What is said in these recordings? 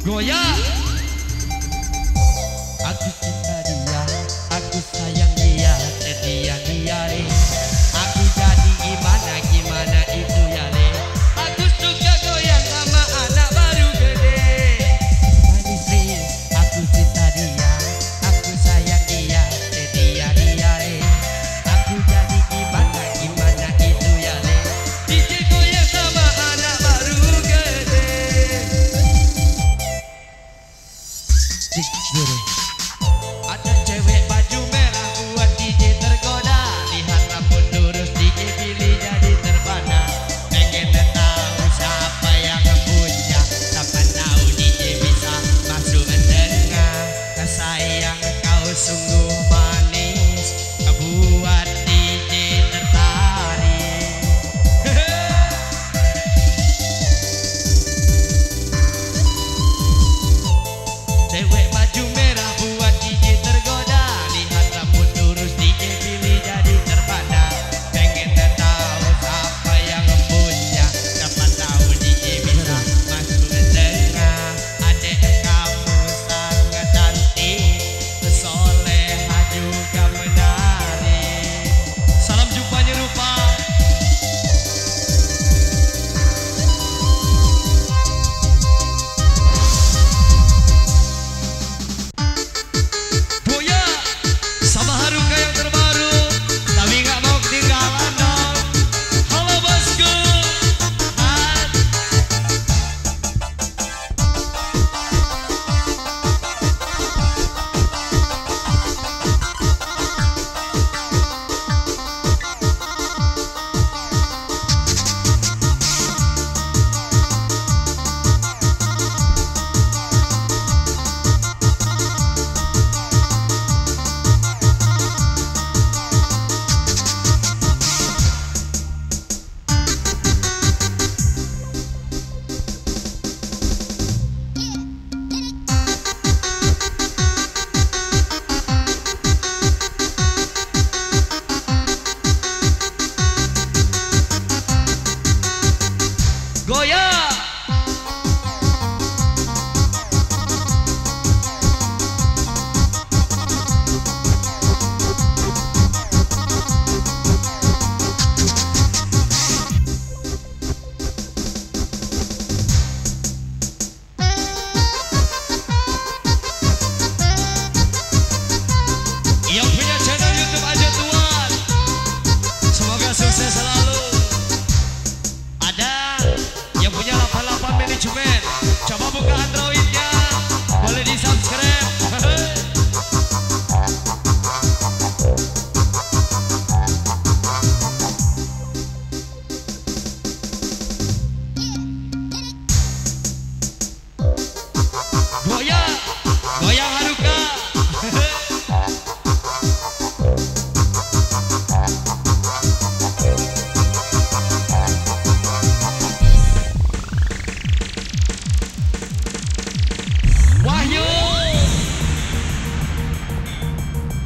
Goyang Aku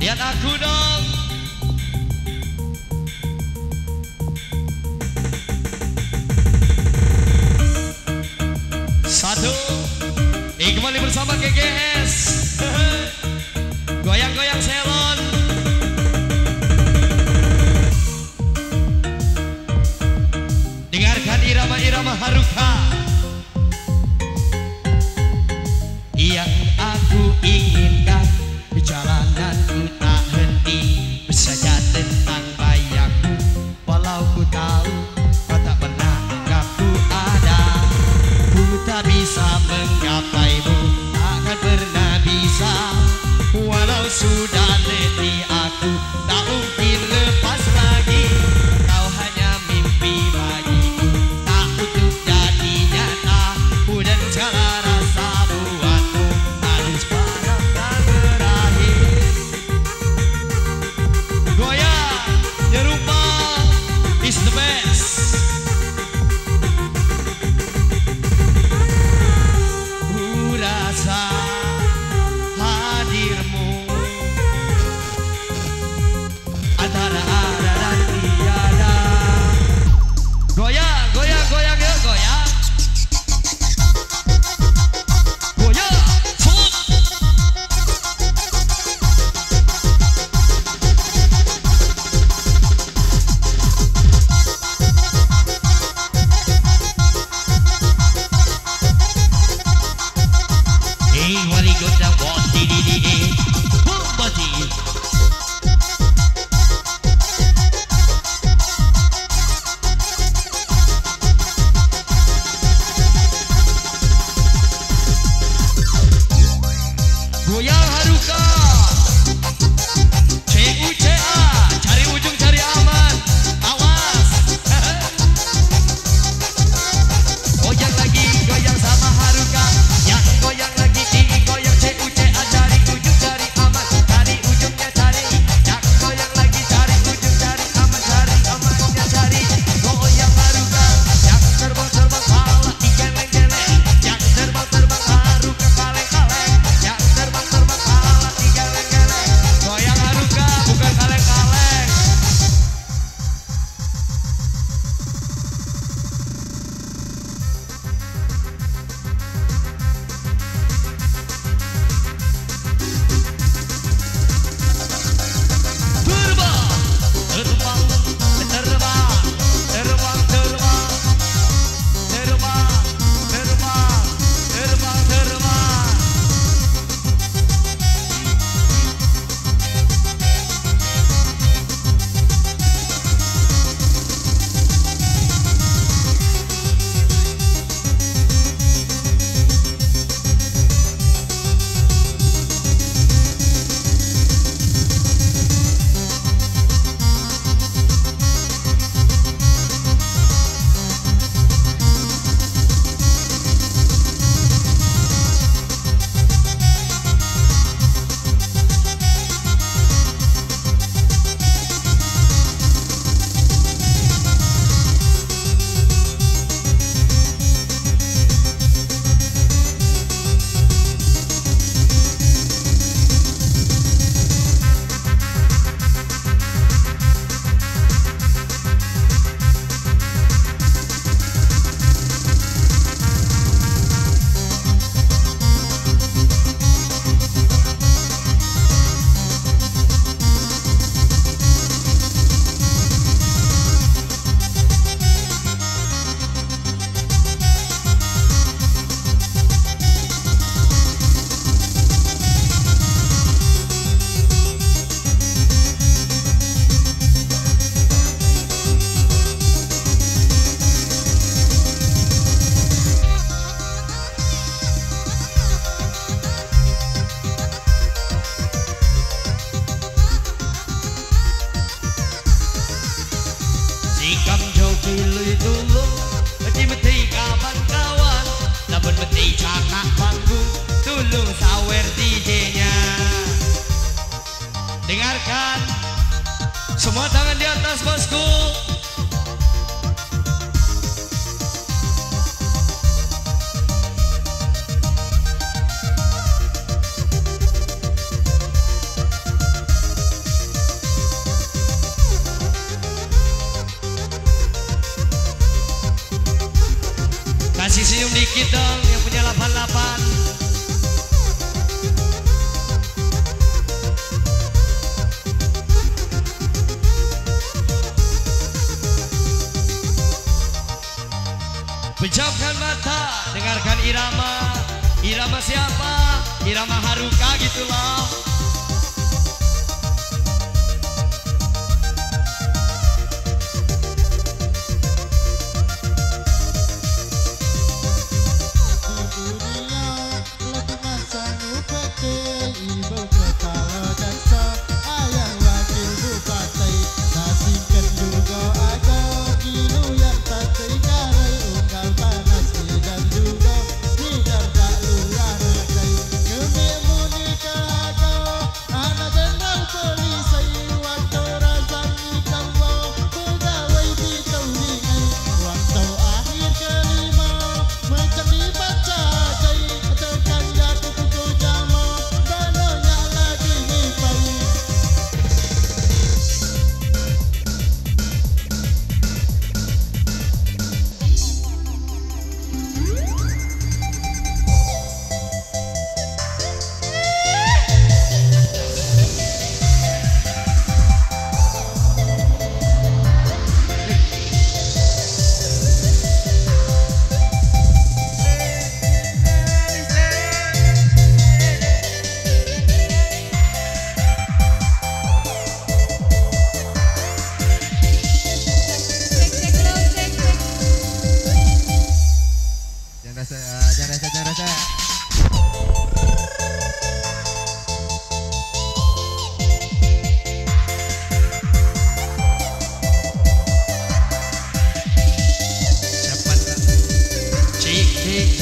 Lihat aku dong. Satu. Kembali bersama GGS Semua tangan di atas bosku. Pejamkan mata, dengarkan irama Irama siapa? Irama Haruka gitulah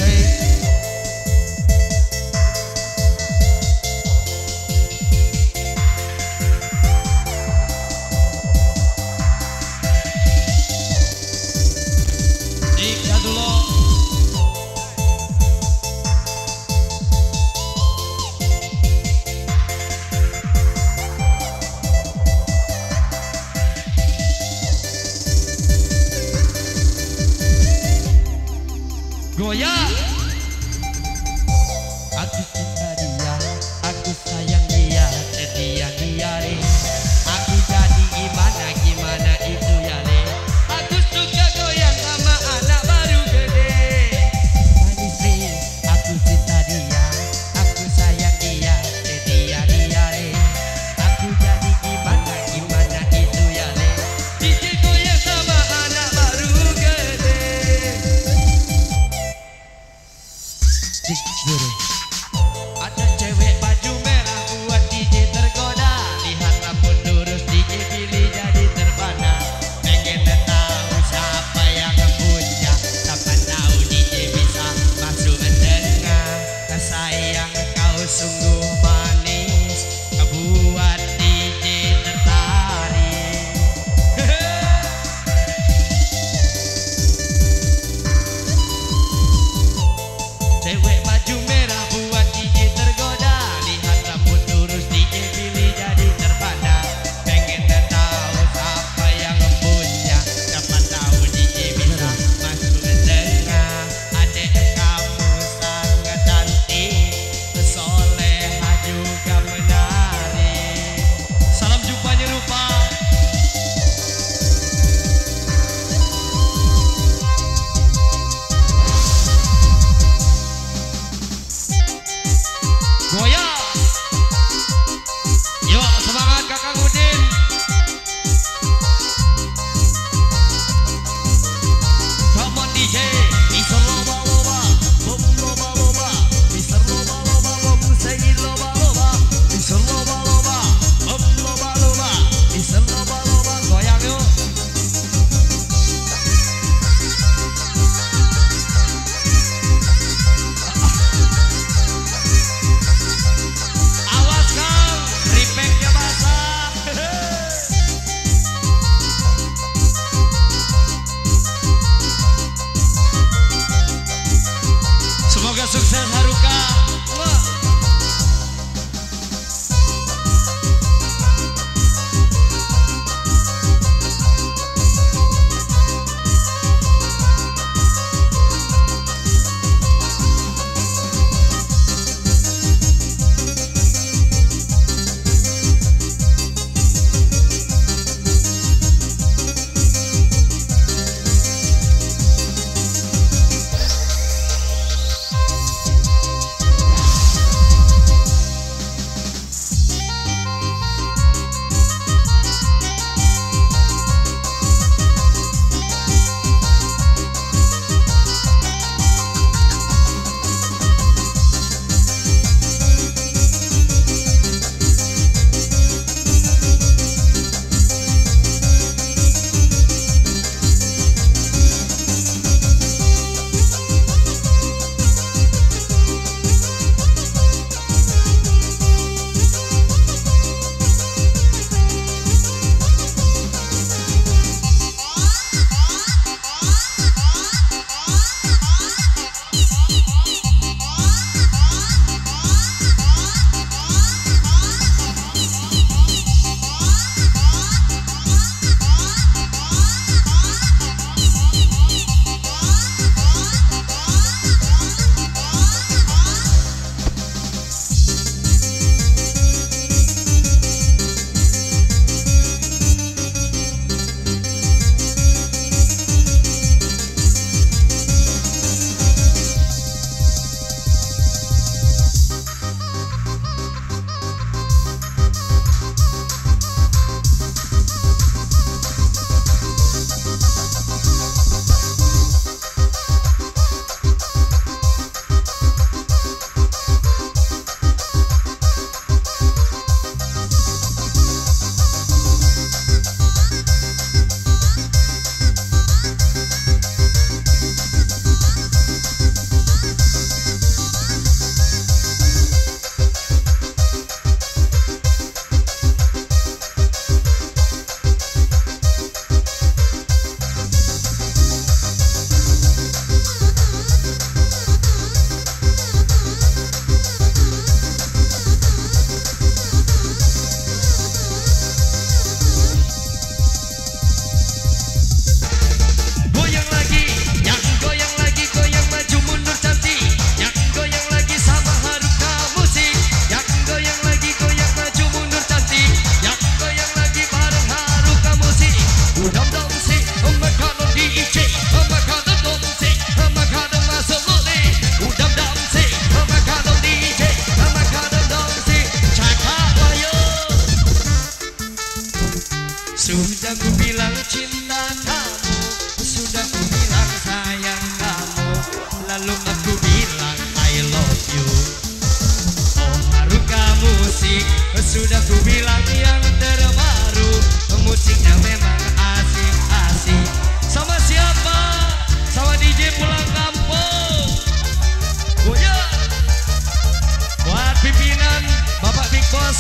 Hey.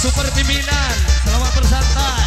Super Pimpinan Selamat bersantai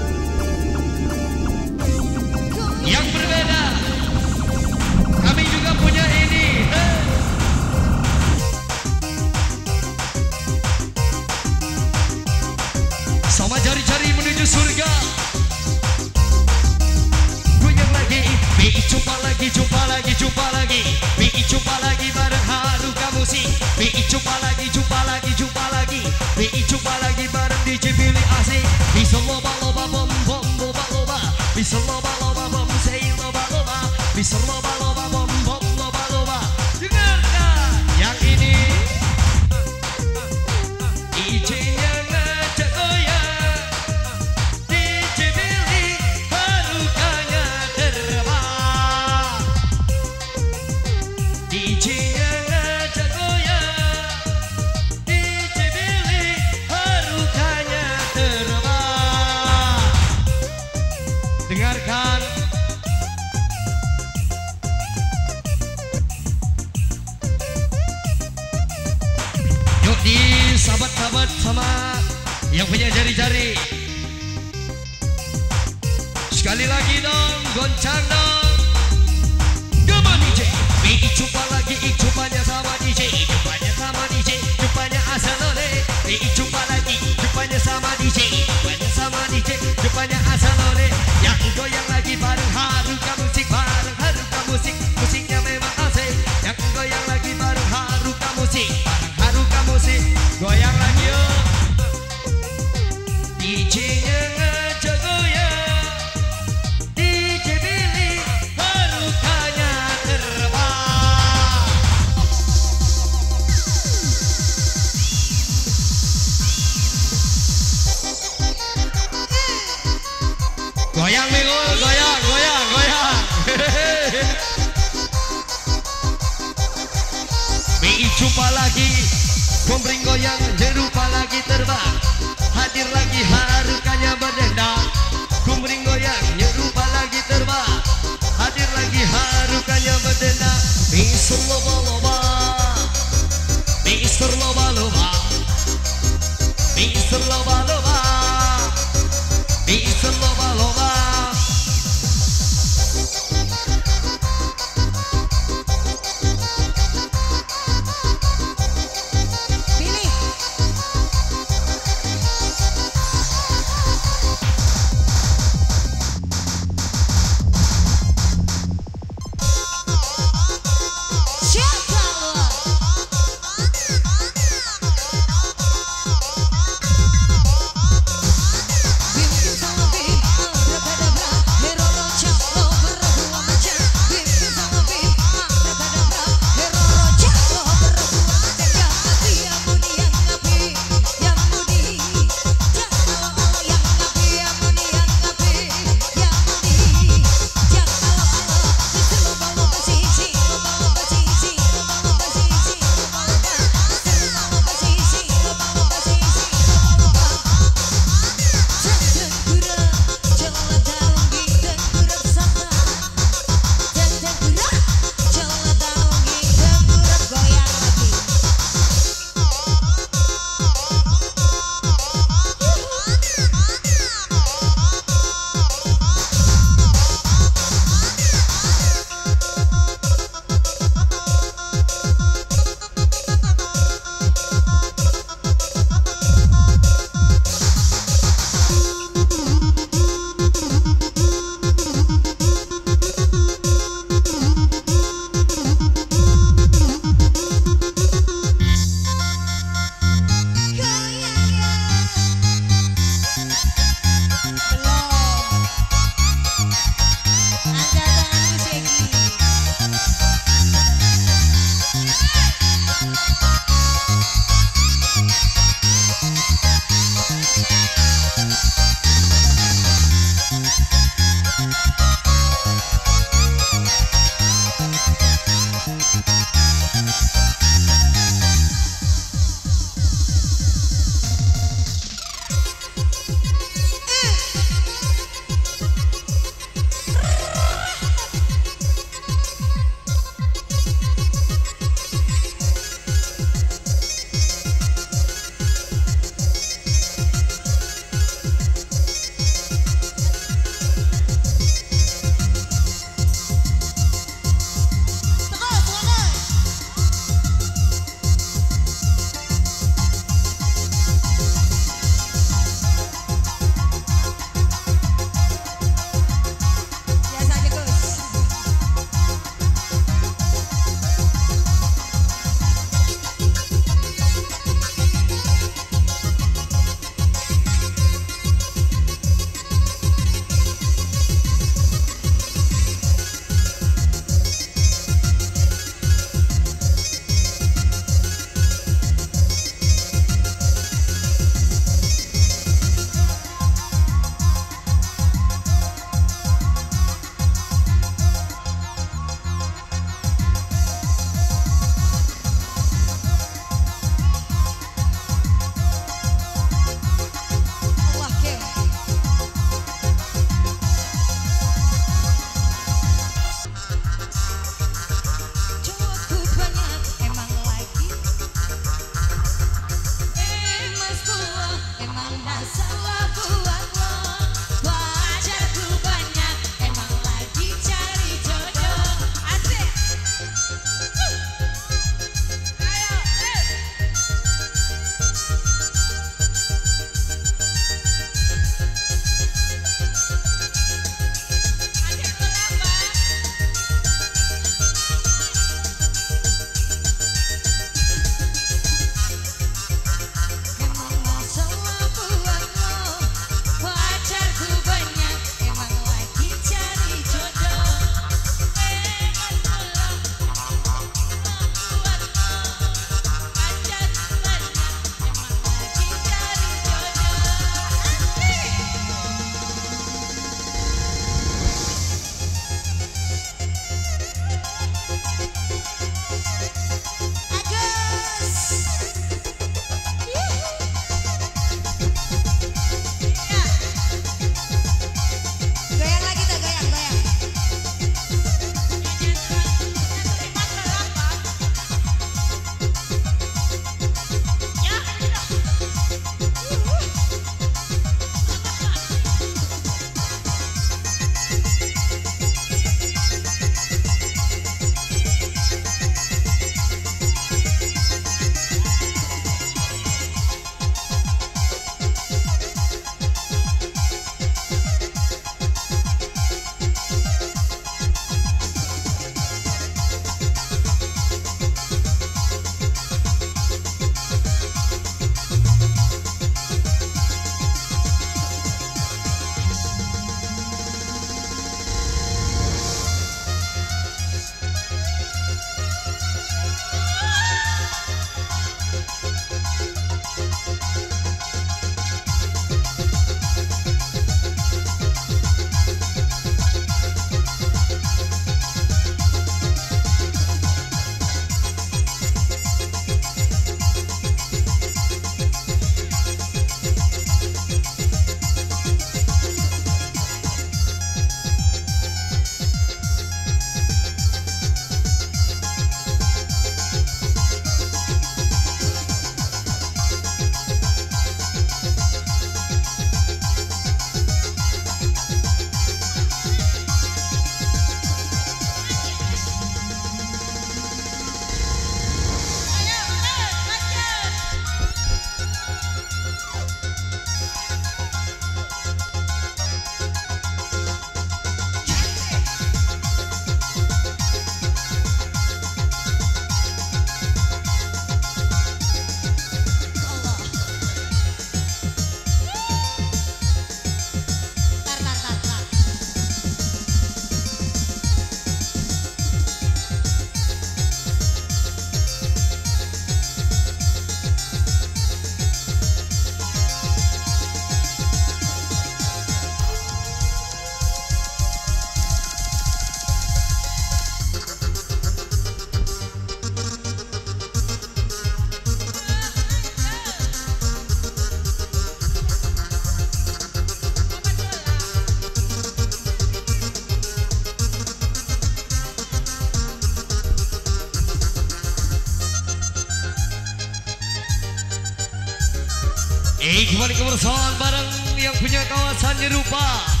Kebersamaan bareng yang punya kawasan nyerupa